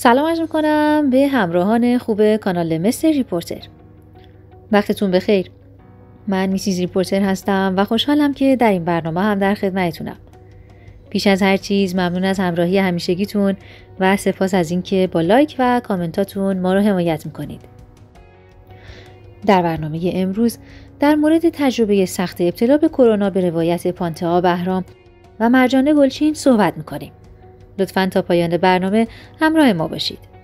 سلام عرض می‌کنم به همراهان خوب کانال Mister Reporter. وقتتون بخیر. من Missis Reporter هستم و خوشحالم که در این برنامه هم در خدمتتونم. پیش از هر چیز ممنون از همراهی همیشگیتون و سپاس از اینکه با لایک و کامنتاتون ما رو حمایت می‌کنید. در برنامه امروز در مورد تجربه سخت ابتلا به کرونا به روایت پانته‌آ بهرام و مرجان گلچین صحبت می‌کنیم. لطفا تا پایان برنامه همراه ما باشید.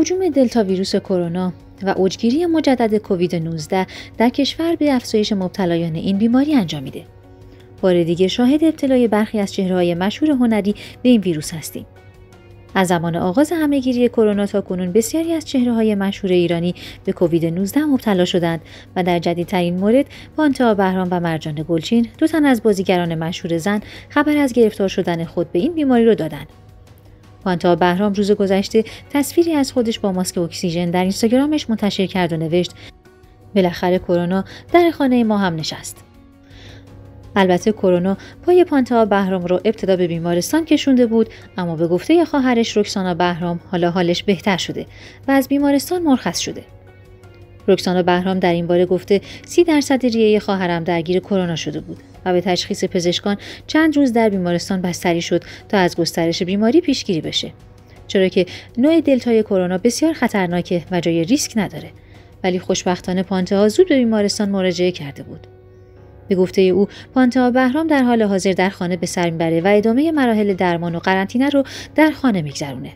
حجوم دلتا ویروس کرونا و اوجگیری مجدد کووید 19 در کشور به افزایش مبتلایان این بیماری انجامیده. بار دیگه شاهد ابتلای برخی از چهرههای مشهور هنری به این ویروس هستیم. از زمان آغاز همهگیری کرونا تا کنون بسیاری از چهره های مشهور ایرانی به کووید 19 مبتلا شدند و در جدیدترین مورد پانتا بهرام و مرجان گلچین دو تن از بازیگران مشهور زن خبر از گرفتار شدن خود به این بیماری را دادند پانتا بهرام روز گذشته تصویری از خودش با ماسک اکسیژن در اینستاگرامش منتشر کرد و نوشت بالاخره کرونا در خانه ما هم نشست. البته کرونا پای پانتا بهرام رو ابتدا به بیمارستان کشونده بود اما به گفته خواهرش رکسانا بهرام حالا حالش بهتر شده و از بیمارستان مرخص شده. رکسانا بهرام در این باره گفته سی درصد ریه خواهرم درگیر کرونا شده بود. و به تشخیص پزشکان چند روز در بیمارستان بستری شد تا از گسترش بیماری پیشگیری بشه. چرا که نوع دلتای کرونا بسیار خطرناکه و جای ریسک نداره. ولی خوشبختانه پانتها زود به بیمارستان مراجعه کرده بود. به گفته او پانتا بهرام در حال حاضر در خانه به سر می‌بره و ادامه مراحل درمان و قرنطینه رو در خانه میگذرونه.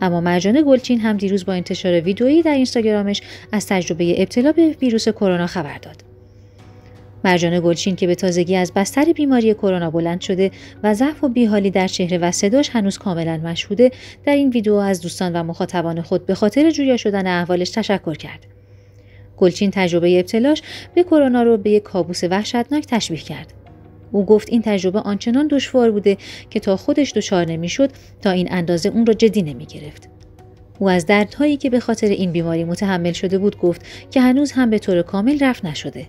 اما مرجان گلچین هم دیروز با انتشار ویدئویی در اینستاگرامش از تجربه ابتلا به ویروس کرونا خبر داد. مرجان گلچین که به تازگی از بستر بیماری کرونا بلند شده و ضعف و بیحالی در چهره و صداش هنوز کاملا مشهوده در این ویدیو از دوستان و مخاطبان خود به خاطر جویا شدن احوالش تشکر کرد گلچین تجربه ابتلاش به کرونا رو به یک کابوس وحشتناک تشبیه کرد او گفت این تجربه آنچنان دشوار بوده که تا خودش دچار نمی‌شد تا این اندازه اون را جدی نمی گرفت. او از دردهایی که به خاطر این بیماری متحمل شده بود گفت که هنوز هم به طور کامل رفت نشده.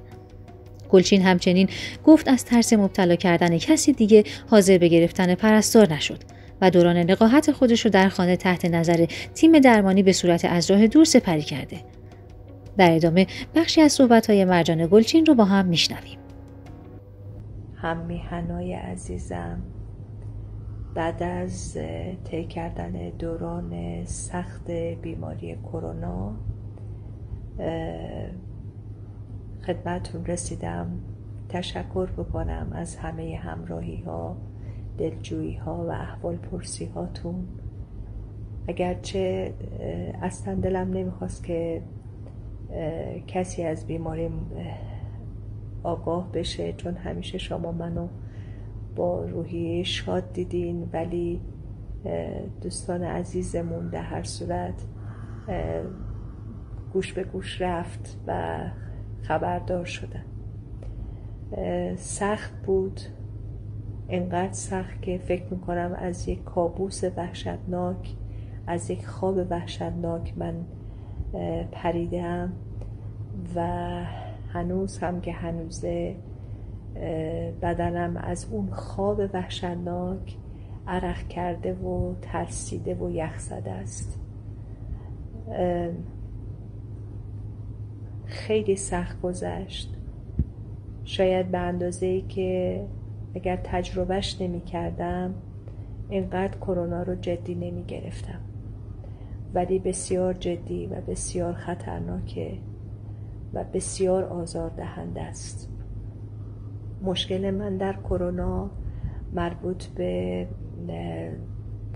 گلچین همچنین گفت از ترس مبتلا کردن کسی دیگه حاضر به گرفتن پرستار نشد و دوران نقاهت خودش رو در خانه تحت نظر تیم درمانی به صورت از راه دور سپری کرده. در ادامه بخشی از صحبتهای مرجان گلچین رو با هم میشنویم. هم میهنای عزیزم بعد از طی کردن دوران سخت بیماری کرونا خدمتون رسیدم. تشکر بکنم از همه همراهی ها دلجویی ها و احوال پرسی هاتون اگرچه اصلا دلم نمی‌خواست که کسی از بیماری آگاه بشه چون همیشه شما منو با روحی شاد دیدین ولی دوستان عزیزمون در هر صورت گوش به گوش رفت و خبردار شدن. سخت بود. انقدر سخت که فکر می‌کنم از یک کابوس وحشتناک از یک خواب وحشتناک من پریدم و هنوز هم که هنوزه بدنم از اون خواب وحشتناک عرق کرده و ترسیده و یخ زده است. خیلی سخت گذشت. شاید به اندازه ای که اگر تجربهش نمی کردم اینقدر کرونا رو جدی نمی گرفتم ولی بسیار جدی و بسیار خطرناکه و بسیار آزاردهنده است. مشکل من در کرونا مربوط به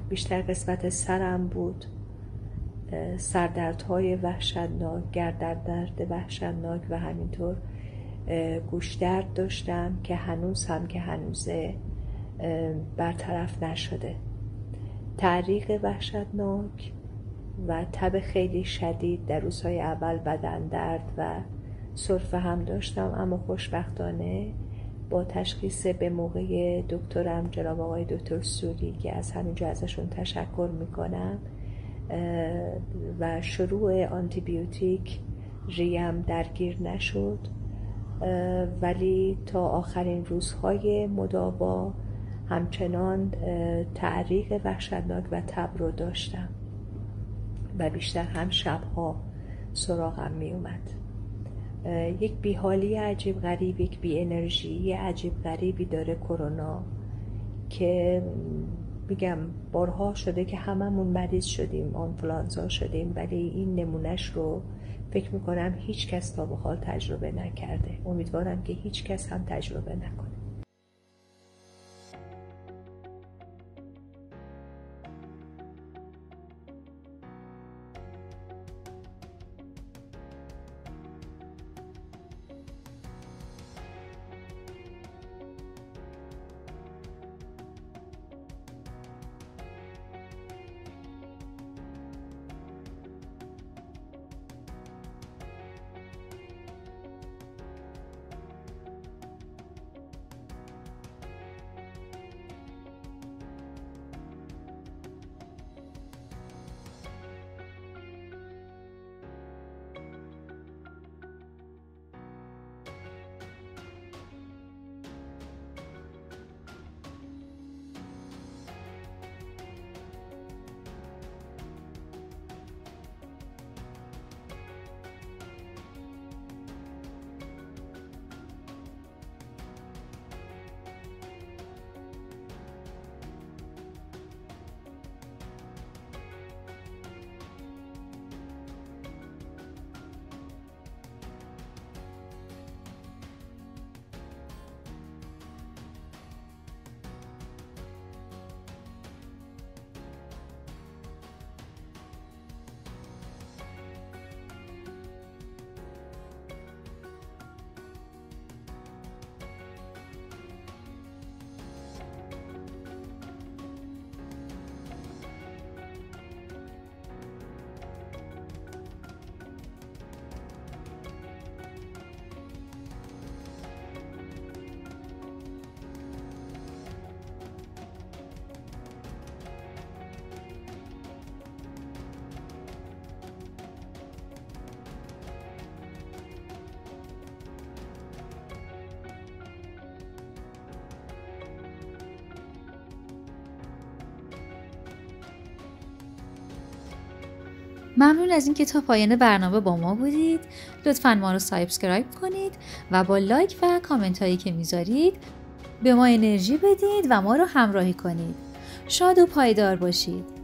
بیشتر قسمت سرم بود. سردردهای وحشتناک گردر درد وحشتناک و همینطور گوشدرد داشتم که هنوز هم که هنوزه برطرف نشده. تعریق وحشتناک و تب خیلی شدید در روزهای اول بدن درد و صرفه هم داشتم اما خوشبختانه با تشخیص به موقع دکترم جناب آقای دکتر سوری که از همینجا ازشون تشکر می‌کنم و شروع آنتیبیوتیک ریم درگیر نشد. ولی تا آخرین روزهای مداوا همچنان تعریق وحشتناک و تب رو داشتم و بیشتر هم شبها سراغم می اومد یک بیحالی عجیب غریب یک بی انرژی عجیب غریبی داره کرونا که میگم بارها شده که هممون مریض شدیم آنفلانزا شدیم ولی این نمونهش رو فکر می‌کنم هیچ کس تا به حال تجربه نکرده. امیدوارم که هیچ کس هم تجربه نکنه. ممنون از اینکه تا پایان برنامه با ما بودید. لطفا ما رو subscribe کنید و با لایک و کامنت هایی که می‌ذارید به ما انرژی بدید و ما رو همراهی کنید. شاد و پایدار باشید.